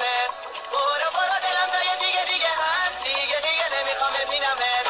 ورا برو برو دلم جای دیگه دیگه هست. دیگه دیگه نمی‌خوام ببینمت.